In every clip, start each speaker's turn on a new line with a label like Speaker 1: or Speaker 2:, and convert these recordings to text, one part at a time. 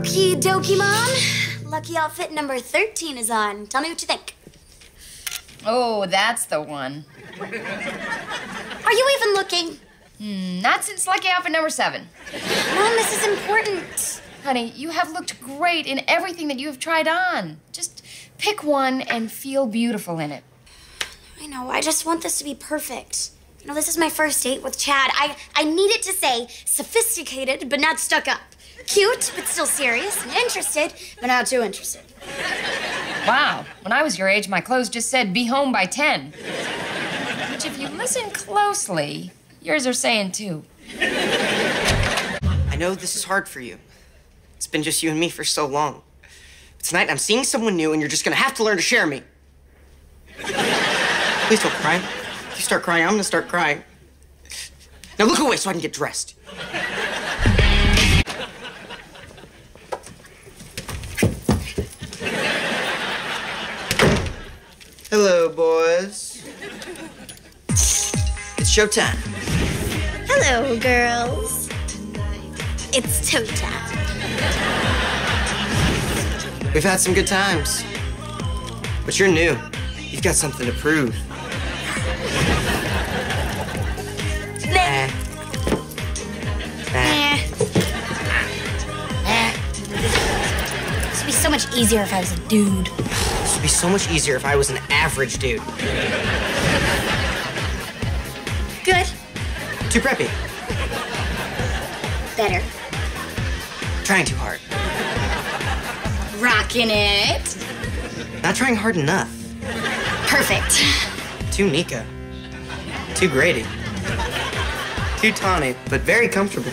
Speaker 1: Okie dokie, Mom. Lucky outfit number 13 is on. Tell me what you think.
Speaker 2: Oh, that's the one.
Speaker 1: Are you even looking?
Speaker 2: Mm, not since lucky outfit number seven.
Speaker 1: Mom, this is important.
Speaker 2: Honey, you have looked great in everything that you have tried on. Just pick one and feel beautiful in it.
Speaker 1: I know, I just want this to be perfect. You know, this is my first date with Chad. I, I need it to say sophisticated, but not stuck up. Cute, but still serious. And interested, but not too interested.
Speaker 2: Wow. When I was your age, my clothes just said be home by 10. Which, if you listen closely, yours are saying too.
Speaker 3: I know this is hard for you. It's been just you and me for so long. But tonight, I'm seeing someone new, and you're just gonna have to learn to share me. Please don't cry. If you start crying, I'm gonna start crying. Now look away so I can get dressed. Hello, boys. It's showtime.
Speaker 1: Hello, girls. It's toe time.
Speaker 3: We've had some good times. But you're new. You've got something to prove.
Speaker 1: Nah.
Speaker 3: Eh. Eh.
Speaker 1: Eh. This would be so much easier if I was a dude.
Speaker 3: Would be so much easier if I was an average dude.
Speaker 1: Good.
Speaker 3: Too preppy.
Speaker 1: Better.
Speaker 3: Trying too hard.
Speaker 1: Rocking it.
Speaker 3: Not trying hard enough.
Speaker 1: Perfect.
Speaker 3: Too Nico. Too Grady. Too Tawni, but very comfortable.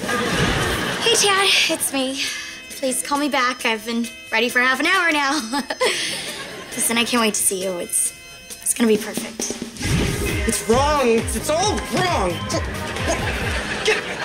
Speaker 1: Hey, Chad, it's me. Please call me back. I've been ready for half an hour now. Listen, I can't wait to see you. It's it's gonna be perfect.
Speaker 3: It's wrong. It's all wrong. Get